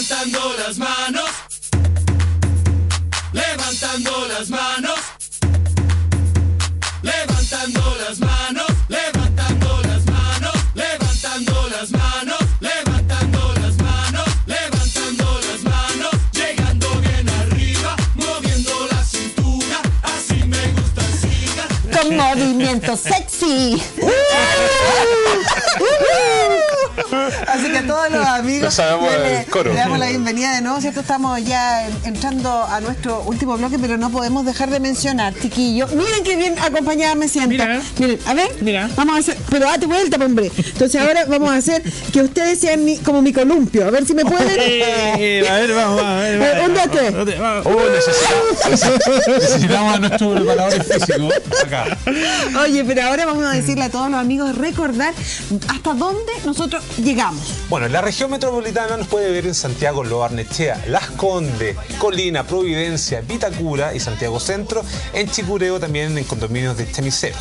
Levantando las manos. Levantando las manos. Levantando las manos. Levantando las manos. Levantando las manos. Levantando las manos. Levantando las manos. Llegando bien arriba. Moviendo la cintura. Así me gusta, siga. Con movimiento sexy. Todos los amigos No le, el coro. le damos la bienvenida de nuevo, ¿cierto? Estamos ya en- entrando a nuestro último bloque, pero no podemos dejar de mencionar, chiquillos. Miren qué bien acompañada me siento. Mira. Miren, a ver, Mira. vamos a hacer, pero date vuelta, hombre. Entonces ahora vamos a hacer que ustedes sean mi- como mi columpio. A ver si me pueden. Eh, a ver, vamos, a ver. Necesitamos, necesitamos a nuestro preparador físico acá. Oye, pero ahora vamos a decirle a todos los amigos recordar hasta dónde nosotros llegamos. Bueno, la región metropolitana nos puede ver en Santiago, Loarnechea, Las Condes, Colina, Providencia, Vitacura y Santiago Centro, en Chicureo también en condominios de Chemicero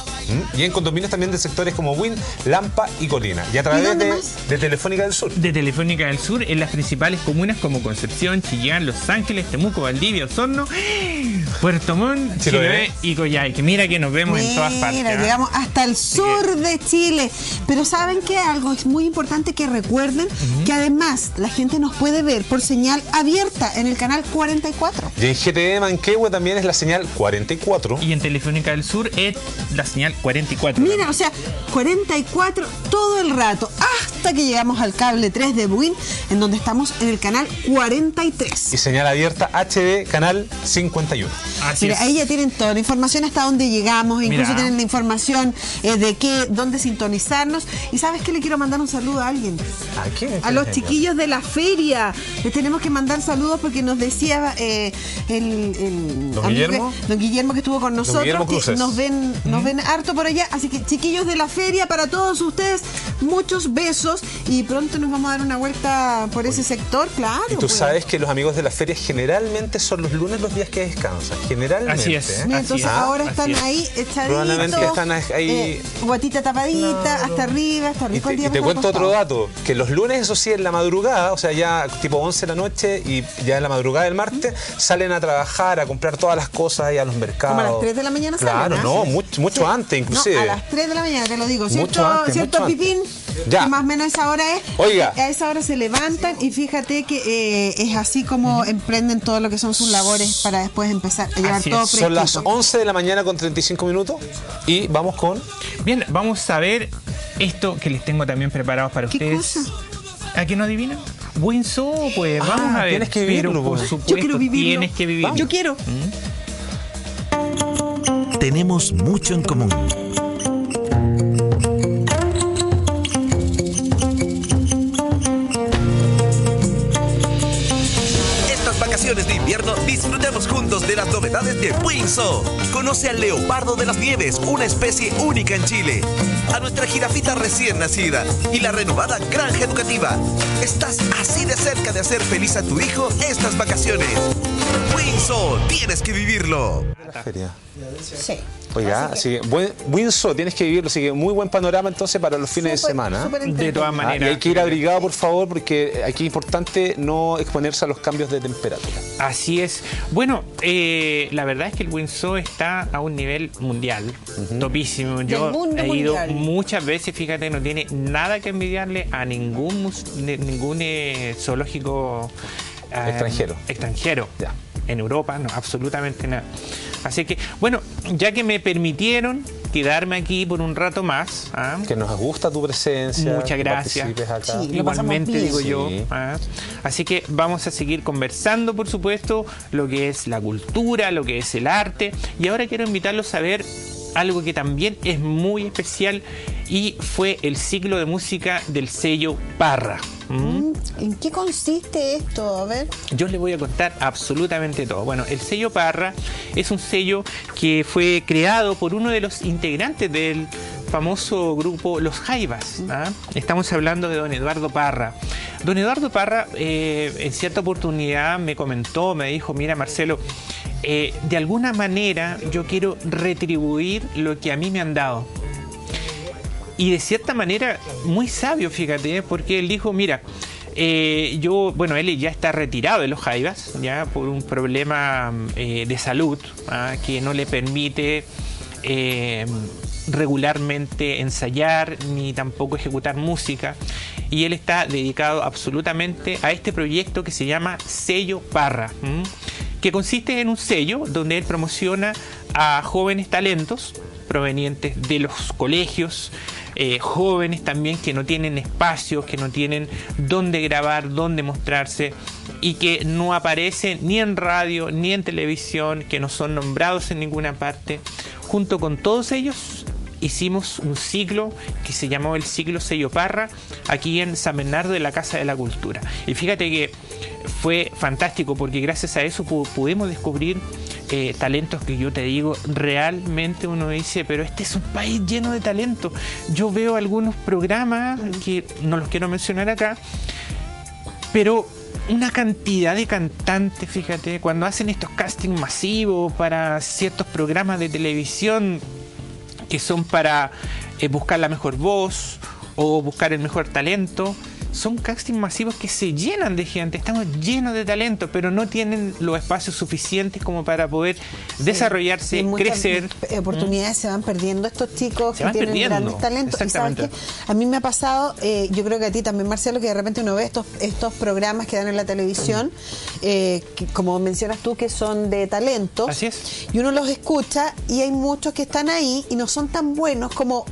y en condominios también de sectores como Win, Lampa y Colina y a través dónde de, más? de Telefónica del Sur. de Telefónica del Sur en las principales comunas como Concepción, Chillán, Los Ángeles, Temuco, Valdivia, Osorno, Puerto Montt, Chiloé. Chiloé y Coyhaique. Mira que nos vemos en todas partes. Mira, ¿ah? llegamos hasta el sur de Chile. Pero ¿saben qué? Algo es muy importante que recuerden que además la gente nos puede ver por señal abierta en el canal 44. Y en GTE Manquehue también es la señal 44. Y en Telefónica del Sur es la señal 44. Mira, o sea, 44 todo el rato, hasta que llegamos al cable 3 de Buin, en donde estamos en el canal 43. Y señal abierta HD canal 51. Así Mira, es. ahí ya tienen toda la información hasta dónde llegamos, incluso Mira. tienen la información eh, de qué, dónde sintonizarnos. Y sabes que le quiero mandar un saludo a alguien. ¿A A los chiquillos de la feria. Les tenemos que mandar saludos porque nos decía eh, el, el ¿Don amigo Guillermo? que- don Guillermo que estuvo con nosotros. Que nos ven, nos ven harto por allá. Así que chiquillos de la feria, para todos ustedes, muchos besos. Y pronto nos vamos a dar una vuelta por ese sector, claro. Y tú pues. sabes que los amigos de la feria generalmente son los lunes los días que descansan. Generalmente. Así es. ¿eh? Mira, entonces es, ahora están es. ahí echaditos. Probablemente están ahí- eh, guatita tapadita, hasta arriba, hasta Y te, día y te cuento otro dato, que los lunes, eso sí, en la madrugada, o sea, ya tipo 11 de la noche y ya en la madrugada del martes, salen a trabajar, a comprar todas las cosas ahí a los mercados. Como a las 3 de la mañana Claro, salen, ¿ah? no, mucho, mucho antes inclusive. No, a las 3 de la mañana, te lo digo. ¿Cierto, Mucho antes, ¿cierto mucho antes. Pipín? Ya. Que más o menos esa hora es. Oiga. A esa hora se levantan y fíjate que eh, es así como emprenden todo lo que son sus labores para después empezar a llevar Así todo es. Son las fresquito. 11 de la mañana con 35 minutos y vamos con... Bien, vamos a ver esto que les tengo también preparados para ¿Qué ustedes. cosa? ¿A qué no adivinan? Winso, pues Ah, vamos a ver. tienes que vivirlo, Pero por pues. supuesto, Yo quiero vivirlo. tienes que vivirlo. Yo quiero. Tenemos mucho en común. Vacaciones de invierno disfrutemos juntos de las novedades de Winso. Conoce al leopardo de las nieves, una especie única en Chile. A nuestra jirafita recién nacida y la renovada granja educativa. Estás así de cerca de hacer feliz a tu hijo estas vacaciones. Winso, tienes que vivirlo. La feria. Sí. Oiga, así que buen, Windsor, tienes que vivirlo, así que muy buen panorama entonces para los fines de semana. súper De todas Ah, y maneras. hay que ir abrigado, por favor, porque aquí es importante no exponerse a los cambios de temperatura. Así es. Bueno, eh, la verdad es que el Windsor está a un nivel mundial, topísimo. Yo he ido mundial. muchas veces, fíjate, no tiene nada que envidiarle a ningún ningún eh, zoológico eh, Extranjero. Extranjero. Ya. En Europa, no, absolutamente nada. Así que, bueno, ya que me permitieron quedarme aquí por un rato más, ¿ah? Que nos gusta tu presencia. Muchas gracias. acá. Sí. Igualmente digo yo. Sí. ¿ah? Así que vamos a seguir conversando, por supuesto, lo que es la cultura, lo que es el arte. Y ahora quiero invitarlos a ver algo que también es muy especial y fue el ciclo de música del sello Parra. ¿Mm? ¿En qué consiste esto? A ver. Yo les voy a contar absolutamente todo. Bueno, el sello Parra es un sello que fue creado por uno de los integrantes del famoso grupo Los Jaivas. ¿ah? Estamos hablando de don Eduardo Parra. Don Eduardo Parra eh, en cierta oportunidad me comentó, me dijo, mira Marcelo, eh, de alguna manera yo quiero retribuir lo que a mí me han dado. Y de cierta manera, muy sabio, fíjate, ¿eh? porque él dijo, mira, eh, yo, bueno, él ya está retirado de los Jaivas, ya por un problema eh, de salud ah, que no le permite eh, regularmente ensayar ni tampoco ejecutar música. Y él está dedicado absolutamente a este proyecto que se llama Sello Parra, que consiste en un sello donde él promociona a jóvenes talentos provenientes de los colegios, eh, jóvenes también que no tienen espacios, que no tienen dónde grabar, dónde mostrarse y que no aparecen ni en radio ni en televisión, que no son nombrados en ninguna parte. Junto con todos ellos hicimos un ciclo que se llamó el ciclo Sello Parra aquí en San Bernardo de la Casa de la Cultura. Y fíjate que fue fantástico porque gracias a eso pu- pudimos descubrir eh, talentos que yo te digo, realmente uno dice, pero este es un país lleno de talento. Yo veo algunos programas que no los quiero mencionar acá, pero una cantidad de cantantes, fíjate, cuando hacen estos castings masivos para ciertos programas de televisión que son para eh, buscar la mejor voz o buscar el mejor talento, son castings masivos que se llenan de gente, estamos llenos de talento, pero no tienen los espacios suficientes como para poder desarrollarse, Y muchas crecer. oportunidades se van perdiendo estos chicos Se que tienen perdiendo, grandes talentos. Y sabes qué? a mí me ha pasado, eh, yo creo que a ti también, Marcelo, que de repente uno ve estos, estos programas que dan en la televisión, eh, que, como mencionas tú, que son de talentos. Así es. Y uno los escucha y hay muchos que están ahí y no son tan buenos como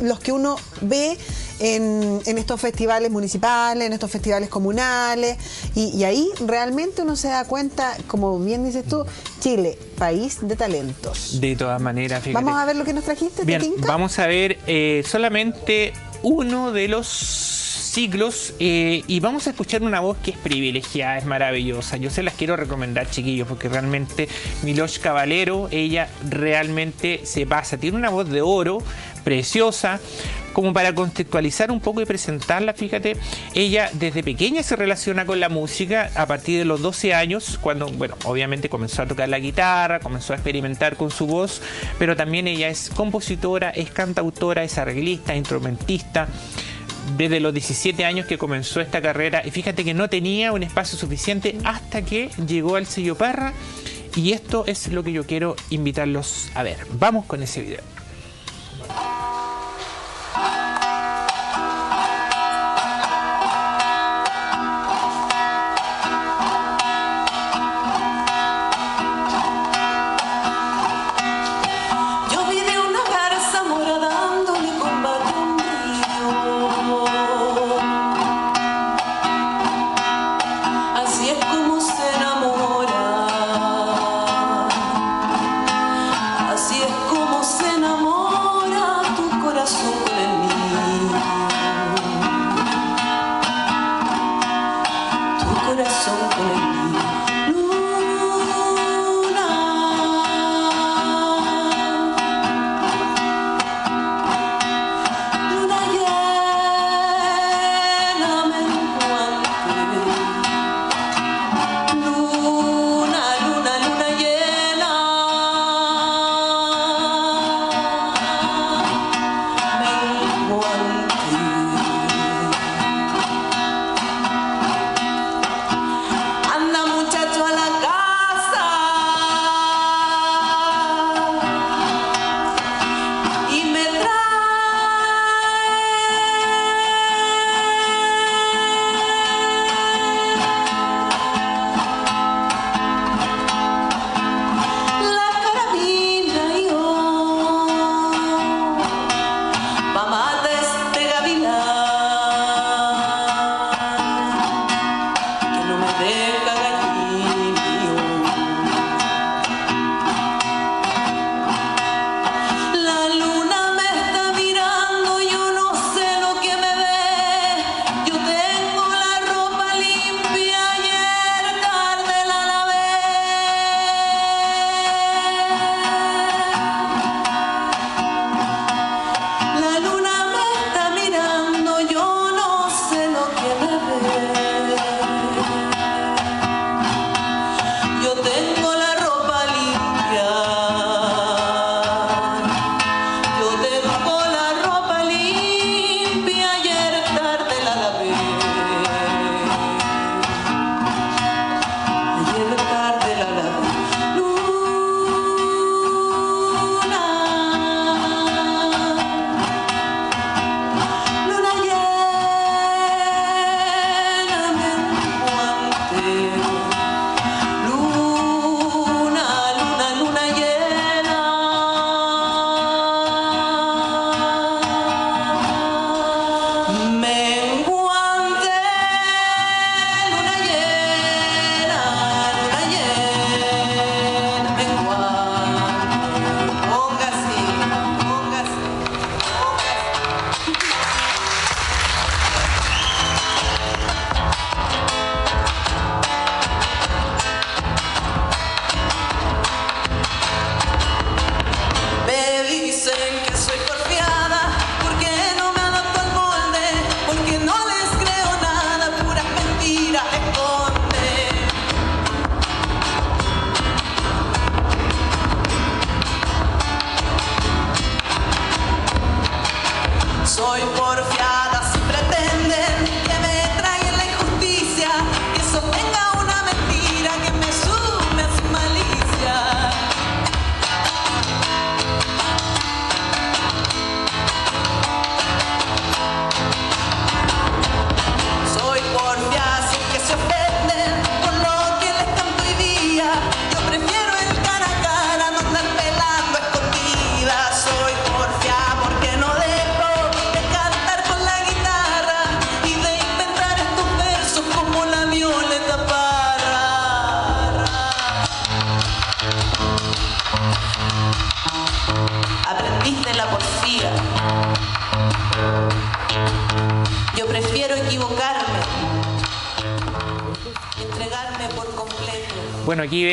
los que uno ve en, en estos festivales municipales, en estos festivales comunales, y, y ahí realmente uno se da cuenta, como bien dices tú, Chile, país de talentos. De todas maneras, fíjate. Vamos a ver lo que nos trajiste, ¿te Bien, vamos a ver eh, solamente uno de los siglos eh, y vamos a escuchar una voz que es privilegiada, es maravillosa. Yo se las quiero recomendar, chiquillos, porque realmente Milosh Caballero, ella realmente se pasa. Tiene una voz de oro, preciosa. Como para contextualizar un poco y presentarla, fíjate, ella desde pequeña se relaciona con la música a partir de los 12 años, cuando, bueno, obviamente comenzó a tocar la guitarra, comenzó a experimentar con su voz, pero también ella es compositora, es cantautora, es arreglista, instrumentista desde los 17 años que comenzó esta carrera y fíjate que no tenía un espacio suficiente hasta que llegó al sello Parra y esto es lo que yo quiero invitarlos a ver. Vamos con ese video.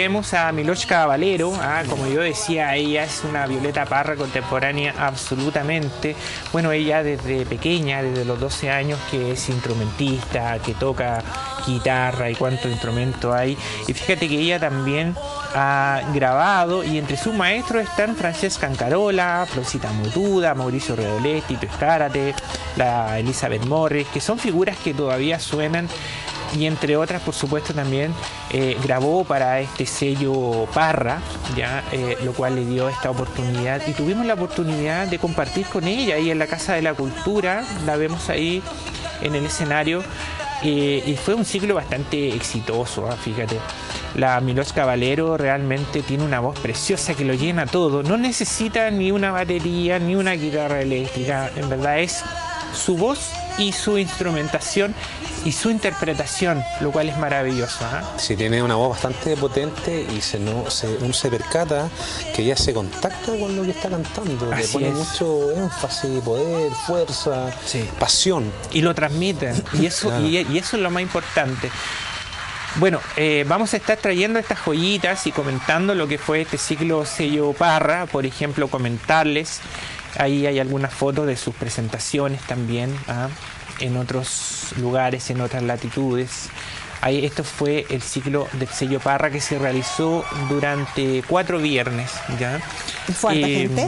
Vemos a Miloshka Valero, ah, como yo decía, ella es una Violeta Parra contemporánea absolutamente. Bueno, ella desde pequeña, desde los 12 años, que es instrumentista, que toca guitarra y cuánto instrumento hay. Y fíjate que ella también ha grabado y entre sus maestros están Francesca Ancarola, Florcita Mutuda, Mauricio Redoletti, Tito Escárate, la Elizabeth Morris, que son figuras que todavía suenan y entre otras, por supuesto, también eh, grabó para este sello Parra, ya eh, lo cual le dio esta oportunidad y tuvimos la oportunidad de compartir con ella ahí en la Casa de la Cultura, la vemos ahí en el escenario eh, y fue un ciclo bastante exitoso, ah, fíjate. La Miloska Valero realmente tiene una voz preciosa que lo llena todo. No necesita ni una batería ni una guitarra eléctrica. En verdad es su voz y su instrumentación y su interpretación, lo cual es maravilloso. ¿ah? Sí, tiene una voz bastante potente y se, no, se, uno se percata que ella se contacta con lo que está cantando. Le Así pone es. mucho énfasis, poder, fuerza, Sí. pasión. y lo transmiten. Y eso, Claro. y, y eso es lo más importante. Bueno, eh, vamos a estar trayendo estas joyitas y comentando lo que fue este ciclo sello Parra, por ejemplo, comentarles. Ahí hay algunas fotos de sus presentaciones también, ¿ah? en otros lugares, en otras latitudes. Ahí, esto fue el ciclo del sello Parra que se realizó durante cuatro viernes. ¿ya? ¿Y fue harta gente?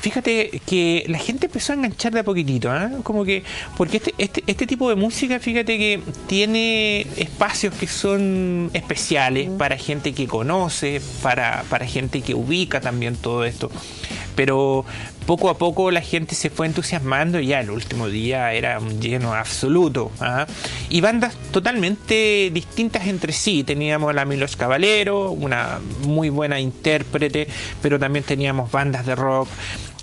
Fíjate que la gente empezó a enganchar de a poquitito, ¿ah? como que, porque este, este, este tipo de música, fíjate que tiene espacios que son especiales para gente que conoce, para, para gente que ubica también todo esto. Pero poco a poco la gente se fue entusiasmando y ya el último día era un lleno absoluto. ¿ah? Y bandas totalmente distintas entre sí. Teníamos la Milos Caballero, una muy buena intérprete, pero también teníamos bandas de rock.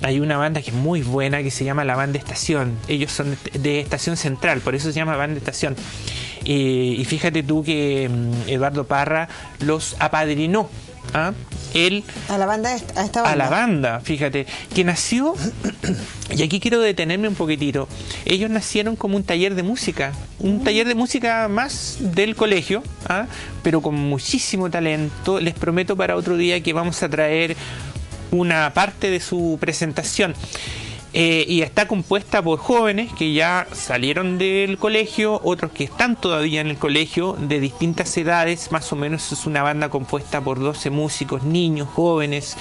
Hay una banda que es muy buena que se llama la Banda Estación. Ellos son de, de Estación Central, por eso se llama Banda Estación. Eh, y fíjate tú que mm, Eduardo Parra los apadrinó. ¿ah? Él A la banda, a esta banda. a la banda, fíjate, que nació, y aquí quiero detenerme un poquitito, ellos nacieron como un taller de música, un taller de música más del colegio, ¿ah? pero con muchísimo talento, les prometo para otro día que vamos a traer una parte de su presentación. Eh, y está compuesta por jóvenes que ya salieron del colegio, otros que están todavía en el colegio, de distintas edades, más o menos es una banda compuesta por 12 músicos, niños, jóvenes,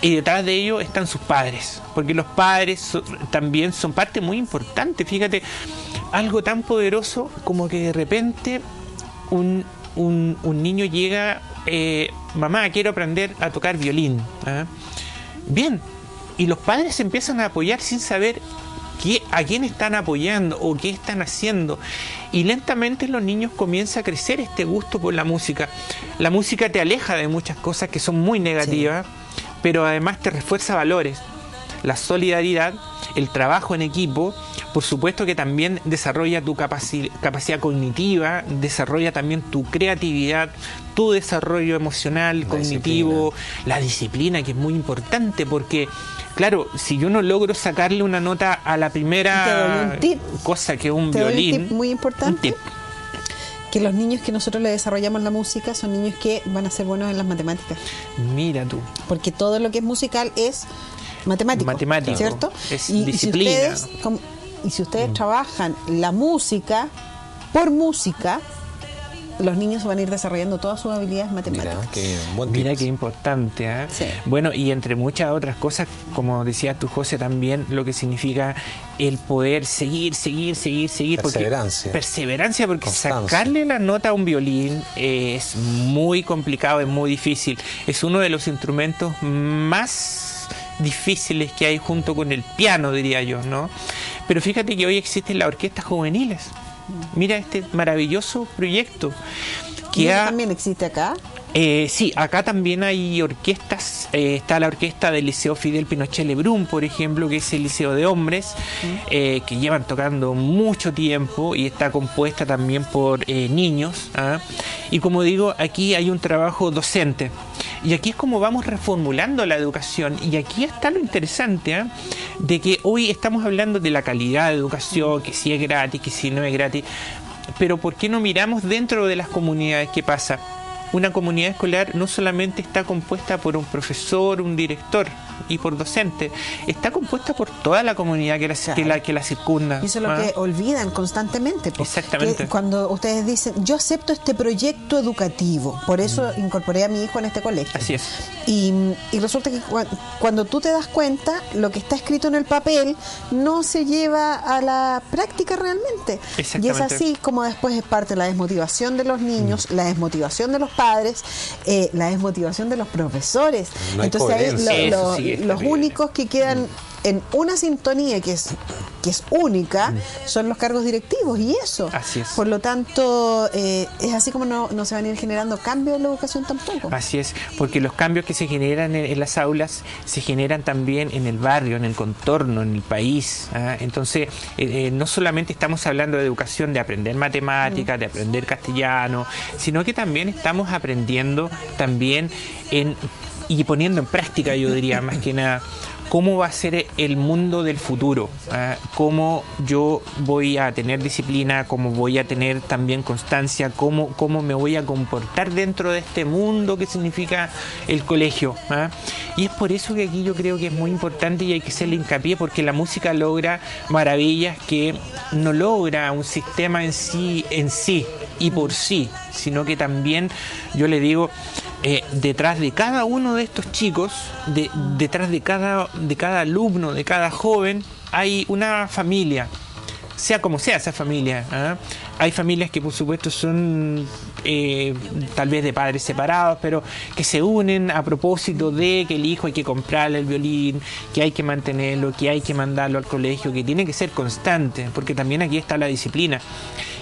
y detrás de ellos están sus padres, porque los padres también son parte muy importante, fíjate, algo tan poderoso como que de repente un, un- un niño llega, eh, mamá, quiero aprender a tocar violín. ¿ah? Bien, y los padres se empiezan a apoyar sin saber qué, a quién están apoyando o qué están haciendo. Y lentamente en los niños comienza a crecer este gusto por la música. La música te aleja de muchas cosas que son muy negativas, pero además te refuerza valores. La solidaridad, el trabajo en equipo, por supuesto que también desarrolla tu capaci- capacidad cognitiva, desarrolla también tu creatividad, tu desarrollo emocional, cognitivo, la disciplina, que es muy importante porque, claro, si yo no logro sacarle una nota a la primera un tip. cosa que es un Te doy un violín, tip muy un importante. tip. Que los niños que nosotros le desarrollamos la música son niños que van a ser buenos en las matemáticas. Mira tú. Porque todo lo que es musical es matemático. Matemático. ¿Cierto? Es y, y si. Mm. ustedes, com- y si ustedes trabajan la música por música, los niños van a ir desarrollando todas sus habilidades Mira, matemáticas. qué buen Mira qué importante. ¿ah? Sí. Bueno, y entre muchas otras cosas, como decías tú, José, también lo que significa el poder seguir, seguir, seguir, seguir. porque- Perseverancia. perseverancia, porque Constancia. sacarle la nota a un violín es muy complicado, es muy difícil. Es uno de los instrumentos más difíciles que hay junto con el piano, diría yo, ¿no? Pero fíjate que hoy existen las orquestas juveniles. Mira este maravilloso proyecto ¿Y que eso ha... también existe acá. Eh, sí, acá también hay orquestas. eh, está la orquesta del Liceo Fidel Pinochet Lebrun, por ejemplo, que es el liceo de hombres, eh, que llevan tocando mucho tiempo y está compuesta también por eh, niños. ¿ah? Y como digo, aquí hay un trabajo docente. Y aquí es como vamos reformulando la educación. Y aquí está lo interesante, ¿ah? de que hoy estamos hablando de la calidad de educación, que si es gratis, que si no es gratis. pero ¿por qué no miramos dentro de las comunidades qué pasa? Una comunidad escolar no solamente está compuesta por un profesor, un director y por docente, está compuesta por toda la comunidad que la, que la, que la circunda. Y eso es lo ¿ah? que olvidan constantemente. Exactamente. Que cuando ustedes dicen, yo acepto este proyecto educativo, por eso incorporé a mi hijo en este colegio. Mm. Así es. Y, y resulta que cua- cuando tú te das cuenta, lo que está escrito en el papel no se lleva a la práctica realmente. Y es Exactamente. así como después es parte de la desmotivación de los niños, la desmotivación de los padres, eh, la desmotivación de los profesores. No hay Entonces ahí lo- Eso lo- sí los únicos que quedan en una sintonía que es que es única son los cargos directivos y eso. Así es. Por lo tanto, eh, es así como no, no se van a ir generando cambios en la educación tampoco. Así es, porque los cambios que se generan en, en las aulas se generan también en el barrio, en el contorno, en el país. ¿ah? Entonces, eh, eh, no solamente estamos hablando de educación, de aprender matemáticas, de aprender castellano, sino que también estamos aprendiendo también en y poniendo en práctica, yo diría más que nada, cómo va a ser el mundo del futuro, ¿ah? cómo yo voy a tener disciplina, cómo voy a tener también constancia, cómo, cómo me voy a comportar dentro de este mundo que significa el colegio. ¿ah? Y es por eso que aquí yo creo que es muy importante y hay que hacerle hincapié porque la música logra maravillas que no logra un sistema en sí, en sí y por sí, sino que también yo le digo, eh, detrás de cada uno de estos chicos, de- detrás de cada, de cada alumno, de cada joven, hay una familia, sea como sea esa familia. ¿ah? Hay familias que por supuesto son eh, tal vez de padres separados, pero que se unen a propósito de que el hijo hay que comprarle el violín, que hay que mantenerlo, que hay que mandarlo al colegio, que tiene que ser constante, porque también aquí está la disciplina.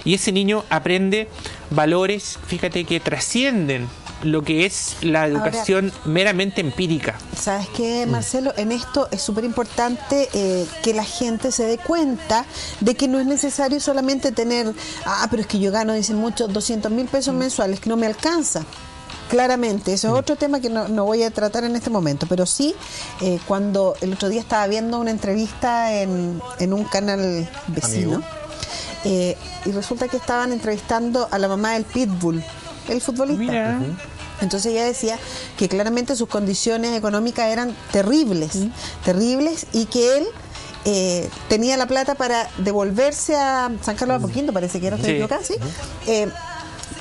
Y ese niño aprende valores, fíjate, que trascienden lo que es la educación meramente empírica. ¿Sabes qué, Marcelo? En esto es súper importante eh, que la gente se dé cuenta de que no es necesario solamente tener, ah, pero es que yo gano, dicen muchos, 200 mil pesos mensuales, que no me alcanza. Claramente, eso es otro tema que no, no voy a tratar en este momento, pero sí, eh, cuando el otro día estaba viendo una entrevista en, en un canal vecino, Amigo. Eh, y resulta que estaban entrevistando a la mamá del Pitbull, el futbolista. Mira. Entonces ella decía que claramente sus condiciones económicas eran terribles, terribles y que él eh, tenía la plata para devolverse a San Carlos de Apoquindo, parece que era estoy Sí. equivocada, ¿sí? Eh,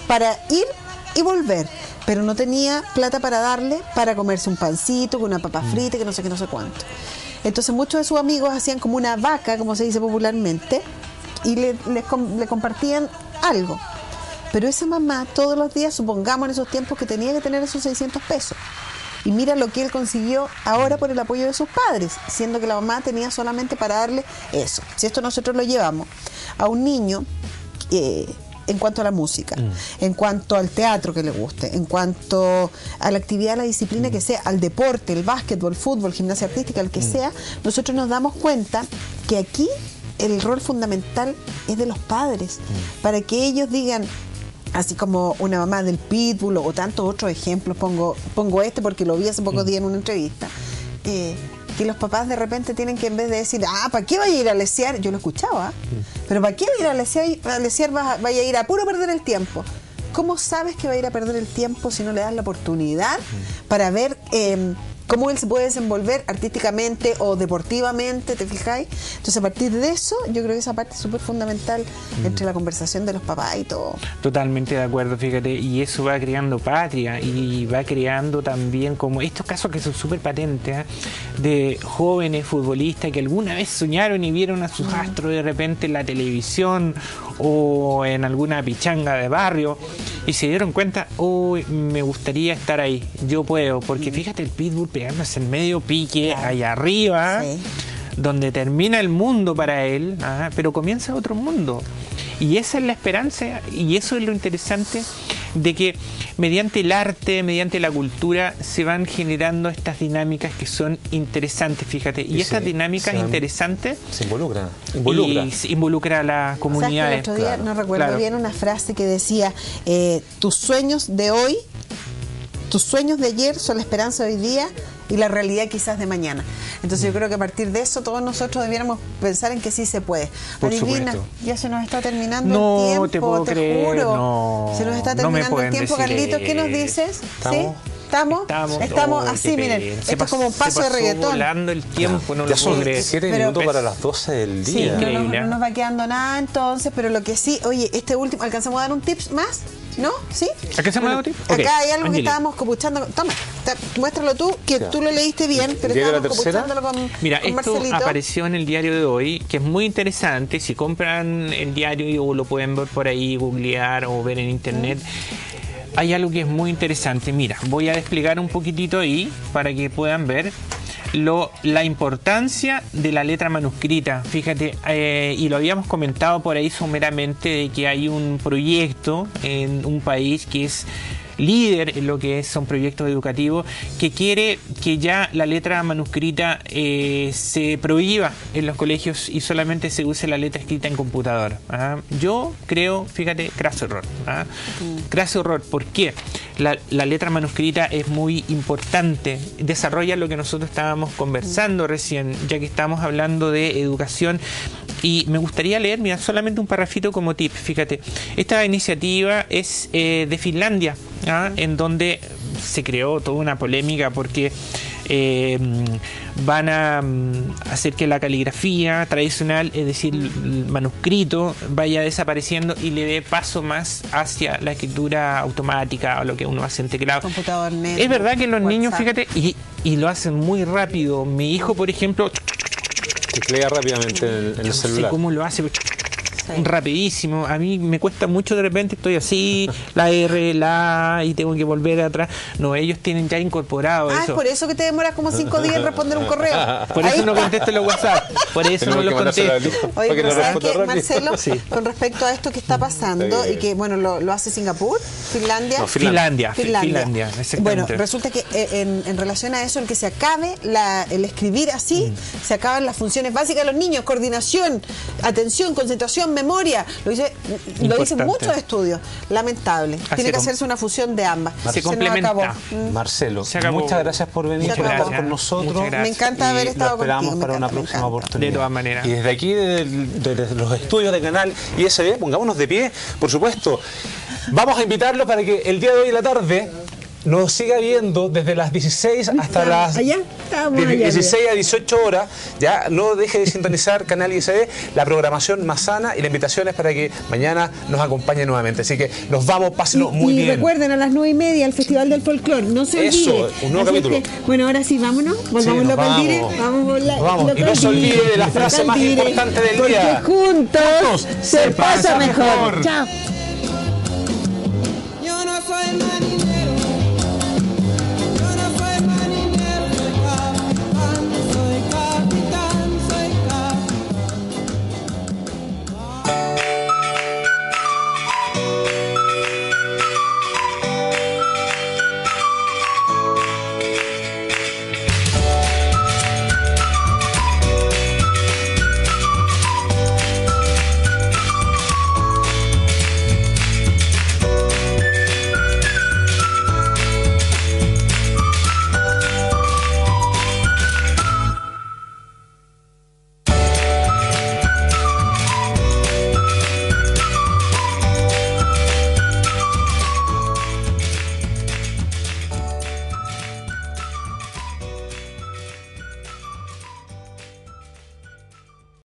para ir y volver, pero no tenía plata para darle para comerse un pancito, con una papa frita, que no sé qué, no sé cuánto. Entonces muchos de sus amigos hacían como una vaca, como se dice popularmente, y le, le compartían algo. Pero esa mamá todos los días, supongamos en esos tiempos que tenía que tener esos 600 pesos. Y mira lo que él consiguió ahora por el apoyo de sus padres, siendo que la mamá tenía solamente para darle eso. Si esto nosotros lo llevamos a un niño eh, en cuanto a la música, en cuanto al teatro que le guste, en cuanto a la actividad, a la disciplina que sea, al deporte, el básquetbol, fútbol, gimnasia artística, el que sea, nosotros nos damos cuenta que aquí el rol fundamental es de los padres, para que ellos digan, así como una mamá del pitbull o tantos otros ejemplos, pongo, pongo este porque lo vi hace pocos días en una entrevista, eh, que los papás de repente tienen que en vez de decir, ah, ¿para qué vaya a ir a lesear? Yo lo escuchaba, pero ¿para qué va a ir a lesear? A lesear vaya a ir a puro perder el tiempo. ¿Cómo sabes que va a ir a perder el tiempo si no le das la oportunidad para ver eh, cómo él se puede desenvolver artísticamente o deportivamente, ¿te fijáis? Entonces, a partir de eso, yo creo que esa parte es súper fundamental entre la conversación de los papás y todo. Totalmente de acuerdo, fíjate, y eso va creando patria y va creando también como estos casos que son súper patentes ¿eh? de jóvenes futbolistas que alguna vez soñaron y vieron a sus astros de repente en la televisión o en alguna pichanga de barrio y se dieron cuenta, uy, me gustaría estar ahí, yo puedo, porque fíjate el pitbull pegándose en medio pique Claro. allá arriba Sí. donde termina el mundo para él, ah, pero comienza otro mundo. Y esa es la esperanza y eso es lo interesante de que mediante el arte, mediante la cultura, se van generando estas dinámicas que son interesantes, fíjate. Y, Y estas se- dinámicas se interesantes Se involucra. Involucra. y se involucra a las ¿Sabes que comunidades. el otro día, claro, no recuerdo claro. bien, una frase que decía, eh, tus sueños de hoy, tus sueños de ayer son la esperanza de hoy día y la realidad quizás de mañana. Entonces yo creo que a partir de eso todos nosotros debiéramos pensar en que sí se puede. Por Adivina, supuesto. ya se nos está terminando No el tiempo, te puedo creer, juro. no. se nos está No terminando el pueden tiempo, Carlitos, ¿qué nos dices? ¿Sí? ¿Estamos? ¿Estamos? Estamos, Estamos oh, así, miren. Esto Se es como un pasó- paso se de pasó reggaetón. volando el tiempo, no ya lo son puedo creer. 7 Pero- minutos para las 12 del Sí, día. no nos, Increíble. no nos va quedando nada entonces, pero lo que sí, oye, este último, ¿alcanzamos a dar un tips más? ¿No? ¿Sí? Ok, Acá hay algo que estábamos copuchando. Toma, ta- muéstralo tú, que tú lo leíste bien, pero ¿Llega la estábamos copuchándolo con, Mira, con esto Marcelito. apareció en el diario de hoy, que es muy interesante. Si compran el diario o lo pueden ver por ahí, googlear o ver en internet. Hay algo que es muy interesante. Mira, voy a desplegar un poquitito ahí para que puedan ver lo, la importancia de la letra manuscrita. Fíjate, eh, y lo habíamos comentado por ahí someramente de que hay un proyecto en un país que es líder en lo que es- son proyectos educativos que quiere que ya la letra manuscrita eh, se prohíba en los colegios y solamente se use la letra escrita en computador. ¿ah? Yo creo, fíjate, craso error. ¿ah? Craso error, ¿por qué? La, la letra manuscrita es muy importante, desarrolla lo que nosotros estábamos conversando recién, ya que estamos hablando de educación y me gustaría leer, mira, solamente un parrafito como tip. Fíjate, esta iniciativa es eh, de Finlandia, ¿ah? en donde se creó toda una polémica porque eh, van a mm, hacer que la caligrafía tradicional, es decir, el manuscrito, vaya desapareciendo y le dé paso más hacia la escritura automática o lo que uno hace en teclado. Computador Es verdad que los niños, fíjate, y, y lo hacen muy rápido. Mi hijo, por ejemplo, Teclea rápidamente en, el no sé celular. cómo lo hace. Rapidísimo. A mí me cuesta mucho de repente, estoy así, la R, la A, y tengo que volver atrás. No, ellos tienen ya incorporado Ah, es eso. por eso que te demoras como cinco días en responder un correo. Por eso no contesto los WhatsApp. Por eso Tenemos no que los contesto. Oye, que pero ¿sabes rápido. Marcelo? Sí. Con respecto a esto que está pasando y que, bueno, lo, lo hace Singapur, Finlandia. No, Finlandia, Finlandia. Bueno, resulta que eh, en, en relación a eso, el que se acabe la- el escribir así, Mm. se acaban las funciones básicas de los niños, coordinación, atención, concentración, memoria. Lo, dice, lo dicen muchos estudios. Lamentable. Así Tiene que com- hacerse una fusión de ambas. Se nos complementa. acabó. Mm. Marcelo, Se acabó. muchas gracias por venir, por estar con nosotros. Me encanta haber Y estado esperamos contigo, me para una encanta, próxima oportunidad. De todas maneras. Y desde aquí, desde, desde los estudios de Canal ISB, pongámonos de pie, por supuesto. Vamos a invitarlo para que el día de hoy en la tarde nos siga viendo desde las 16 hasta las allá, estamos de allá, 16 a 18 horas. Ya no deje de sintonizar Canal ISB, la programación más sana y la invitación es para que mañana nos acompañe nuevamente. Así que nos vamos, pásenlo muy y bien. recuerden a las nueve y media el Festival del Folclor, no se Eso, olvide. un nuevo Así capítulo. que, bueno, ahora sí, vámonos, volvamos local vamos. dire, vamos la- vamos. local Y no se olvide de la frase más dire, importante del porque día. juntos, Juntos se, pasa mejor. Chao. Yo no soy man